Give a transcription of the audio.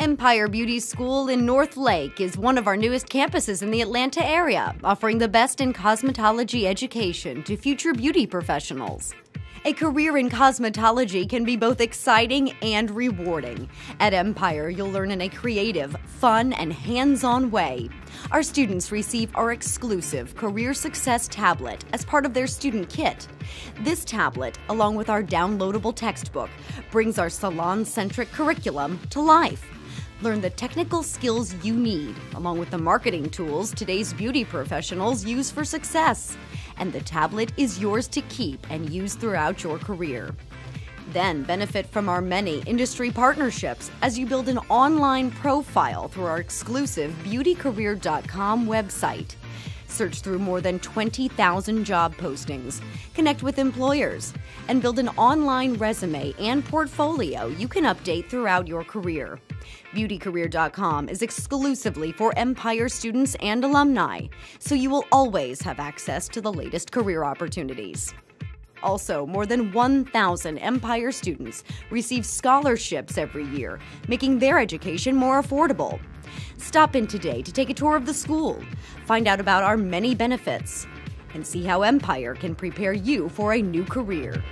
Empire Beauty School in North Lake is one of our newest campuses in the Atlanta area, offering the best in cosmetology education to future beauty professionals. A career in cosmetology can be both exciting and rewarding. At Empire, you'll learn in a creative, fun, and hands on way. Our students receive our exclusive Career Success tablet as part of their student kit. This tablet, along with our downloadable textbook, brings our salon centric curriculum to life. Learn the technical skills you need, along with the marketing tools today's beauty professionals use for success. And the tablet is yours to keep and use throughout your career. Then benefit from our many industry partnerships as you build an online profile through our exclusive beautycareer.com website. Search through more than 20,000 job postings, connect with employers, and build an online resume and portfolio you can update throughout your career. BeautyCareer.com is exclusively for Empire students and alumni, so you will always have access to the latest career opportunities. Also, more than 1,000 Empire students receive scholarships every year, making their education more affordable. Stop in today to take a tour of the school, find out about our many benefits, and see how Empire can prepare you for a new career.